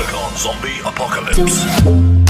Silicon Zombie Apocalypse.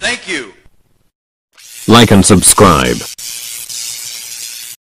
Thank you. Like and subscribe.